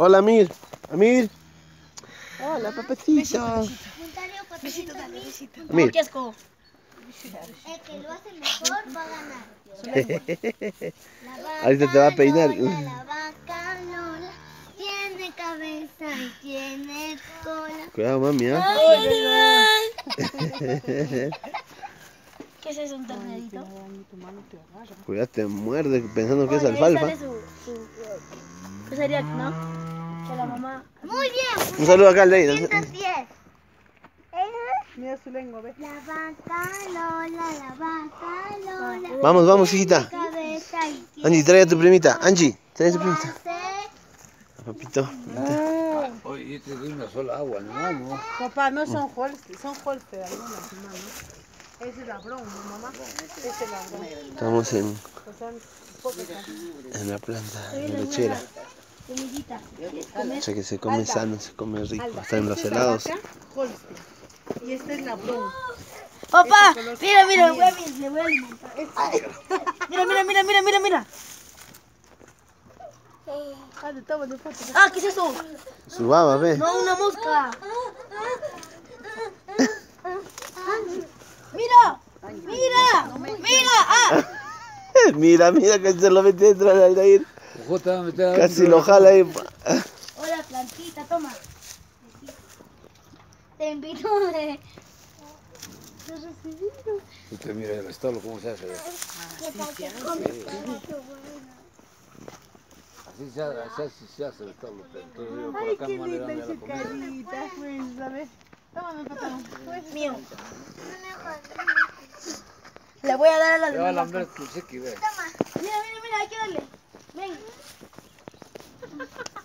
Hola, Amir. Amir. Hola, papacito. Besito, dale, besito. Amir. Qué. El que lo hace mejor va a ganar. La Ahorita te va a peinar. Lola, la vaca Lola tiene cabeza y tiene cola. Cuidado, mami, ¿ah? ¿Qué es eso, un tornadito? Cuidado, te muerde pensando que es alfalfa. su, su, su cereal, ¿no? La mamá... Muy bien. Un saludo acá al Ley. 110. Mira su lengua, ¿ves? La vaca Lola, la vaca Lola. Vamos, vamos, hijita. Angie, trae a tu primita. Angie, trae a tu primita. Papito. Oye, este es de una sola agua, nomás, ¿no? Papá, no son Holster, son Holster algunas, hermano. Esa es la ¿no, mamá? Esa es la Brown. Estamos en, pocas. en la planta de lechera. Comidita. O sea que se come sano, se come rico. Alba. Están los es helados. vaca. Y esta es la Brown. Papá, mira, mira, le voy a, le voy a alimentar. Mira, mira, mira, mira, mira, mira. Ah. Ah, ¿qué es eso? Su baba, ve. No, una mosca. Mira, mira, mira. Ah, Mira, mira que se lo mete dentro del Aldair. Ojo, te va a meter Casi lo jala ahí. hola, plantita, toma. Te invito de... Usted mira el establo, cómo se hace. Así se hace, así se hace el establo. Entonces yo por acá le papá. Pues, Mío. Le voy a dar a la Le de va a mamá. lamber tu sequi, ve. Mira, mira, mira, hay que darle. Vem.